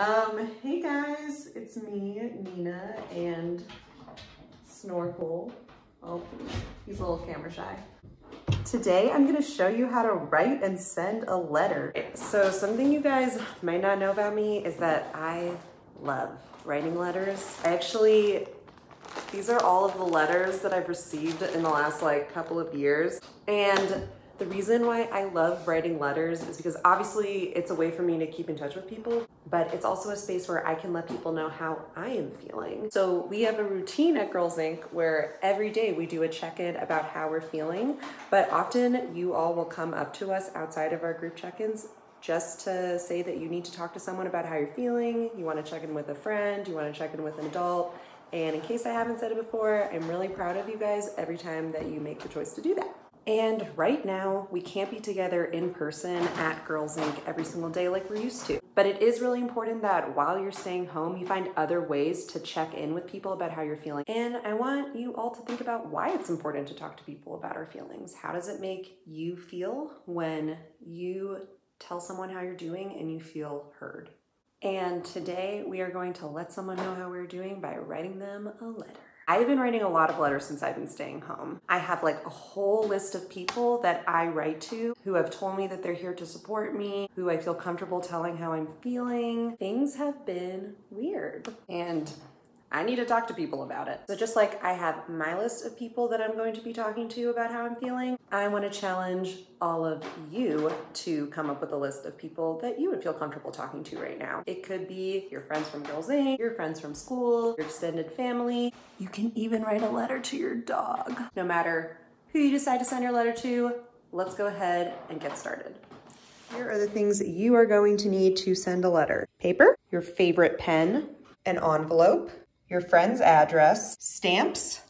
Um, hey guys, it's me, Nina, and Snorkel. Oh, he's a little camera shy. Today, I'm gonna show you how to write and send a letter. So something you guys might not know about me is that I love writing letters. I actually, these are all of the letters that I've received in the last like couple of years. And the reason why I love writing letters is because obviously it's a way for me to keep in touch with people, but it's also a space where I can let people know how I am feeling. So we have a routine at Girls Inc. where every day we do a check-in about how we're feeling, but often you all will come up to us outside of our group check-ins just to say that you need to talk to someone about how you're feeling, you want to check in with a friend, you want to check in with an adult, and in case I haven't said it before, I'm really proud of you guys every time that you make the choice to do that. And right now, we can't be together in person at Girls Inc. every single day like we're used to. But it is really important that while you're staying home, you find other ways to check in with people about how you're feeling. And I want you all to think about why it's important to talk to people about our feelings. How does it make you feel when you tell someone how you're doing and you feel heard? And today we are going to let someone know how we're doing by writing them a letter. I've been writing a lot of letters since I've been staying home. I have like a whole list of people that I write to who have told me that they're here to support me, who I feel comfortable telling how I'm feeling. Things have been weird and I need to talk to people about it. So just like I have my list of people that I'm going to be talking to about how I'm feeling, I want to challenge all of you to come up with a list of people that you would feel comfortable talking to right now. It could be your friends from Girls Inc., your friends from school, your extended family. You can even write a letter to your dog. No matter who you decide to send your letter to, let's go ahead and get started. Here are the things that you are going to need to send a letter. Paper, your favorite pen, an envelope, your friend's address, stamps,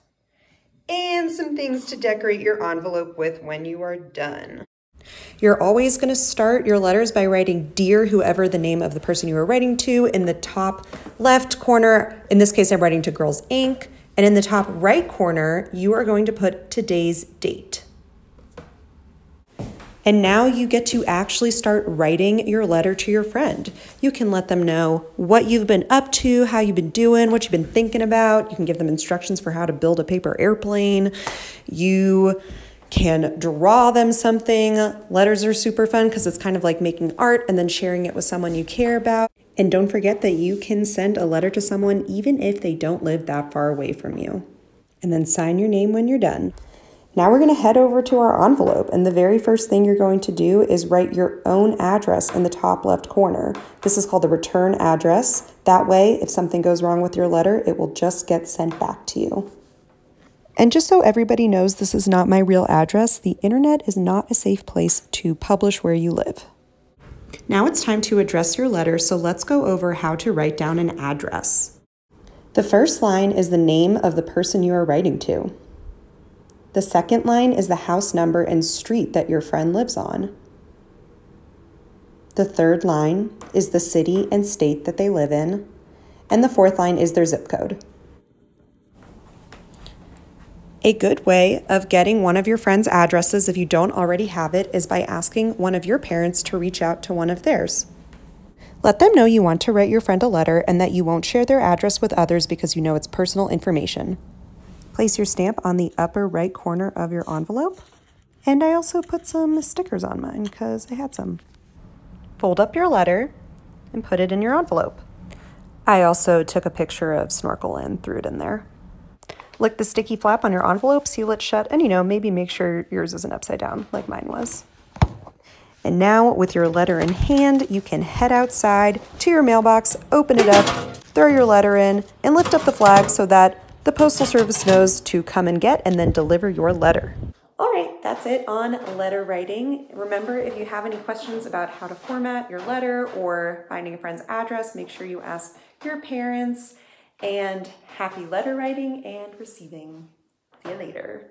and some things to decorate your envelope with when you are done. You're always going to start your letters by writing Dear whoever the name of the person you are writing to in the top left corner. In this case, I'm writing to Girls Inc. And in the top right corner, you are going to put today's date. And now you get to actually start writing your letter to your friend. You can let them know what you've been up to, how you've been doing, what you've been thinking about. You can give them instructions for how to build a paper airplane. You can draw them something. Letters are super fun because it's kind of like making art and then sharing it with someone you care about. And don't forget that you can send a letter to someone even if they don't live that far away from you. And then sign your name when you're done. Now we're going to head over to our envelope and the very first thing you're going to do is write your own address in the top left corner. This is called the return address. That way, if something goes wrong with your letter, it will just get sent back to you. And just so everybody knows this is not my real address, the internet is not a safe place to publish where you live. Now it's time to address your letter, so let's go over how to write down an address. The first line is the name of the person you are writing to. The second line is the house number and street that your friend lives on. The third line is the city and state that they live in. And the fourth line is their zip code. A good way of getting one of your friend's addresses, if you don't already have it, is by asking one of your parents to reach out to one of theirs. Let them know you want to write your friend a letter and that you won't share their address with others because you know it's personal information. Place your stamp on the upper right corner of your envelope. And I also put some stickers on mine because I had some. Fold up your letter and put it in your envelope. I also took a picture of Snorkel and threw it in there. Lick the sticky flap on your envelope, seal it shut, and you know, maybe make sure yours isn't upside down like mine was. And now, with your letter in hand, you can head outside to your mailbox, open it up, throw your letter in, and lift up the flag so that the Postal Service knows to come and get and then deliver your letter. All right, that's it on letter writing. Remember, if you have any questions about how to format your letter or finding a friend's address, make sure you ask your parents. And happy letter writing and receiving. See you later.